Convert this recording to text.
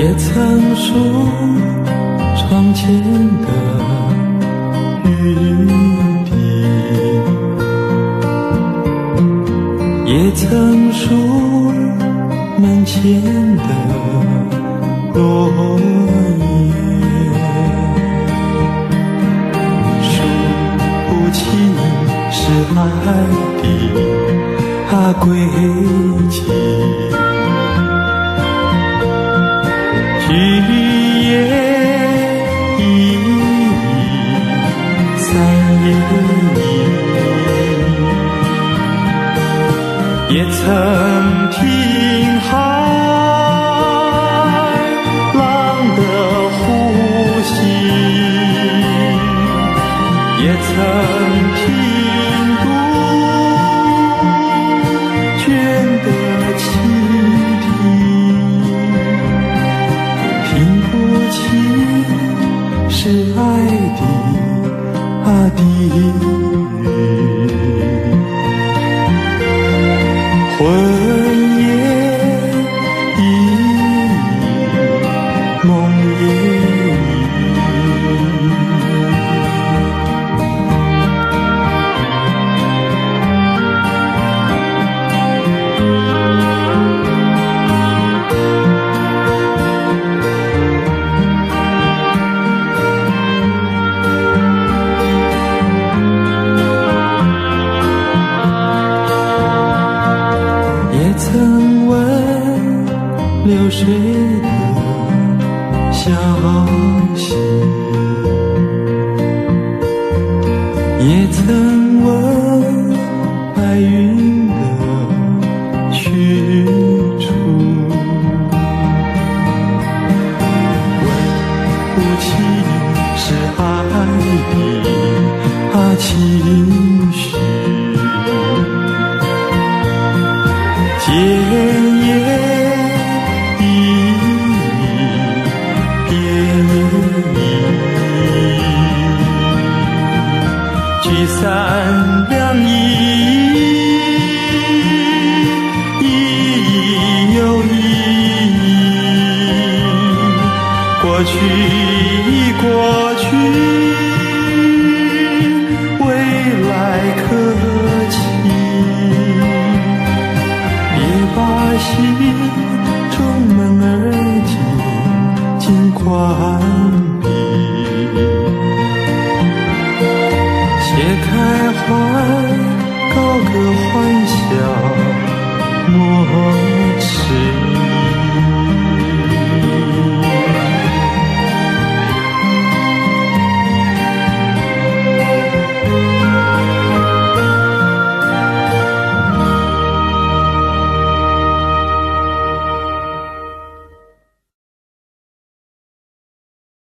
也曾数窗前的雨滴，也曾数门前的落叶，数不清是爱的啊轨迹。也曾听海的流水的消息。也曾问白云的去处，问不清是爱意啊情绪。结。善良意义意义有意义过去已过去未来可期。别把心装门儿紧紧关开怀，高歌欢笑。莫。